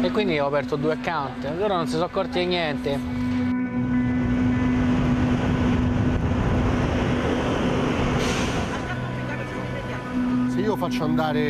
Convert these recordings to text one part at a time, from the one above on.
E quindi ho aperto due account, loro non si sono accorti di niente. Io faccio andare,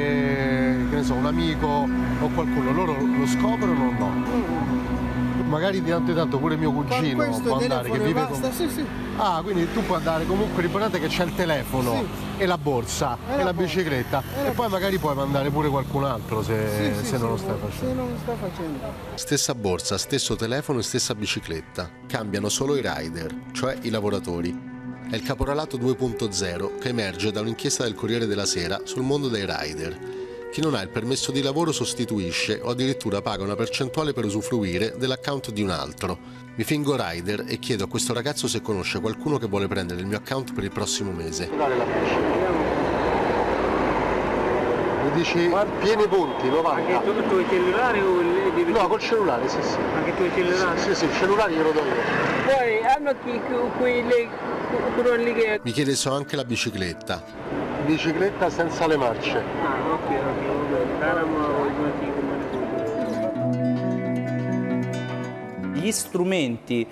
che ne so, un amico o qualcuno, loro lo scoprono o no? Magari di tanto in tanto pure mio cugino può andare, che vive basta, con... sì, sì. Ah, quindi tu puoi andare comunque, l'importante è che c'è il telefono Sì. e la borsa E e, la la bicicletta E la e poi magari puoi mandare pure qualcun altro se, Sì, sì, se non lo stai Se facendo. non lo sta facendo. Stessa borsa, stesso telefono e stessa bicicletta. Cambiano solo i rider, cioè i lavoratori. È il caporalato 2.0 che emerge da un'inchiesta del Corriere della Sera sul mondo dei rider. Chi non ha il permesso di lavoro sostituisce o addirittura paga una percentuale per usufruire dell'account di un altro. Mi fingo rider e chiedo a questo ragazzo se conosce qualcuno che vuole prendere il mio account per il prossimo mese. Mi dici pieni punti, 90. tu il tuo cellulare o il No, col cellulare, sì, sì. anche il tuo cellulare? Sì, sì, il cellulare glielo do io. Poi hanno che... Mi chiede se ho anche la bicicletta. Bicicletta senza le marce. Ah, ok, ok, bene. gli strumenti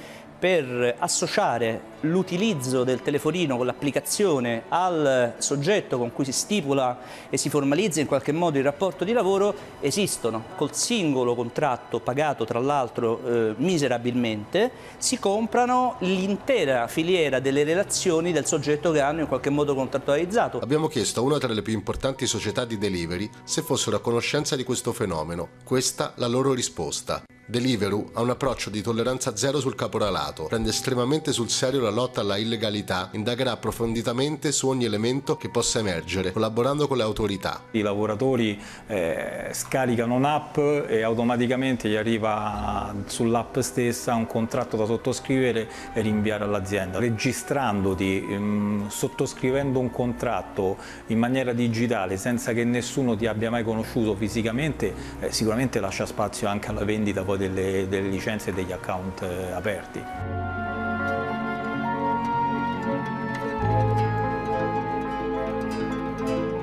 per associare l'utilizzo del telefonino con l'applicazione al soggetto con cui si stipula e si formalizza in qualche modo il rapporto di lavoro esistono. Col singolo contratto pagato tra l'altro eh, miserabilmente si comprano l'intera filiera delle relazioni del soggetto che hanno in qualche modo contrattualizzato. Abbiamo chiesto a una tra le più importanti società di delivery se fossero a conoscenza di questo fenomeno. Questa la loro risposta. Deliveroo ha un approccio di tolleranza zero sul caporalato, prende estremamente sul serio la lotta alla illegalità, indagherà approfonditamente su ogni elemento che possa emergere, collaborando con le autorità. I lavoratori eh, scaricano un'app e automaticamente gli arriva sull'app stessa un contratto da sottoscrivere e rinviare all'azienda. Registrandoti, ehm, sottoscrivendo un contratto in maniera digitale senza che nessuno ti abbia mai conosciuto fisicamente, eh, sicuramente lascia spazio anche alla vendita poi delle, delle licenze e degli account eh, aperti.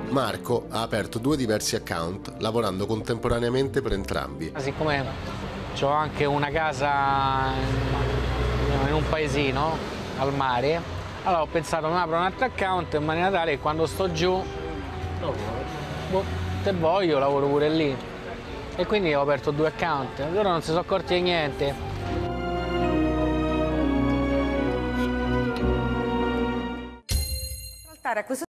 Marco ha aperto due diversi account, lavorando contemporaneamente per entrambi. Siccome ho anche una casa in- un paesino al mare, allora ho pensato mi apro un altro account in maniera tale che quando sto giù, boh, se voglio lavoro pure lì. E quindi ho aperto due account, loro non si sono accorti di niente. A questo